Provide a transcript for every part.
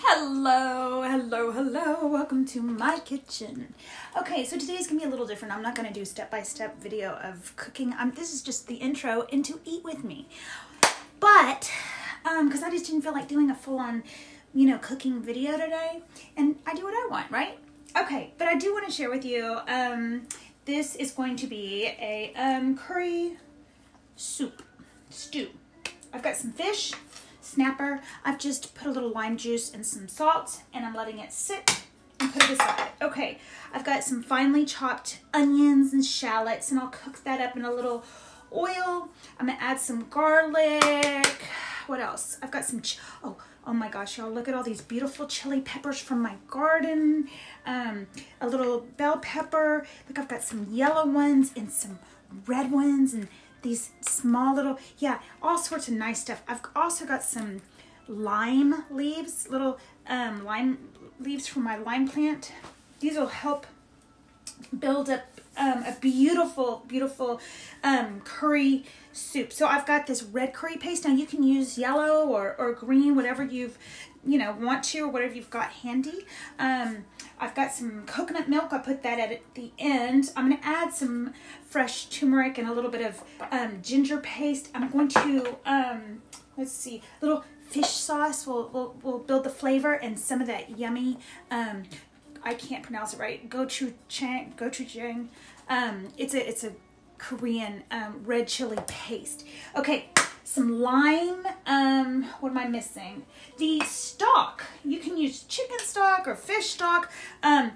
Hello, hello, hello. Welcome to my kitchen. Okay, so today's gonna be a little different. I'm not gonna do a step-by-step video of cooking. Um, this is just the intro into Eat With Me. But, um, because I just didn't feel like doing a full-on, you know, cooking video today. And I do what I want, right? Okay, but I do want to share with you, um, this is going to be a um, curry soup, stew. I've got some fish, snapper. I've just put a little lime juice and some salt and I'm letting it sit and put it aside. Okay, I've got some finely chopped onions and shallots and I'll cook that up in a little oil. I'm gonna add some garlic. What else? I've got some, oh, oh my gosh, y'all, look at all these beautiful chili peppers from my garden. Um, a little bell pepper. Look, I've got some yellow ones and some red ones and these small little, yeah, all sorts of nice stuff. I've also got some lime leaves, little um, lime leaves from my lime plant. These will help build up um, a beautiful, beautiful um, curry soup. So I've got this red curry paste. Now you can use yellow or, or green, whatever you've, you know, want to or whatever you've got handy. Um, I've got some coconut milk. I put that at the end. I'm going to add some fresh turmeric and a little bit of um, ginger paste. I'm going to, um, let's see, little fish sauce will, will, will build the flavor and some of that yummy, um, I can't pronounce it right, gochujang, gochujang. Um, it's a, it's a Korean um, red chili paste. Okay, some lime. Um, what am I missing? The stock. You can use chicken stock or fish stock. Um,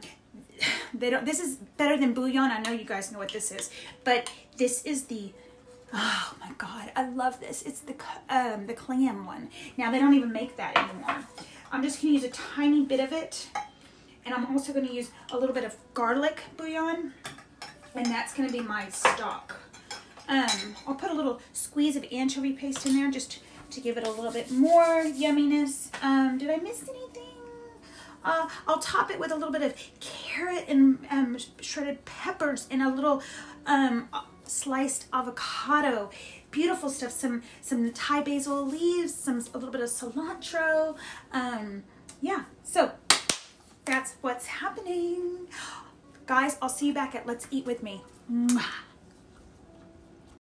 they don't. This is better than bouillon. I know you guys know what this is, but this is the. Oh my god, I love this. It's the um, the clam one. Now they don't even make that anymore. I'm just gonna use a tiny bit of it, and I'm also gonna use a little bit of garlic bouillon, and that's gonna be my stock. Um, I'll put a little squeeze of anchovy paste in there just to give it a little bit more yumminess. Um, did I miss anything? Uh, I'll top it with a little bit of carrot and um, shredded peppers and a little um, sliced avocado. Beautiful stuff. Some some Thai basil leaves, some a little bit of cilantro. Um, yeah, so that's what's happening. Guys, I'll see you back at Let's Eat With Me. Mwah.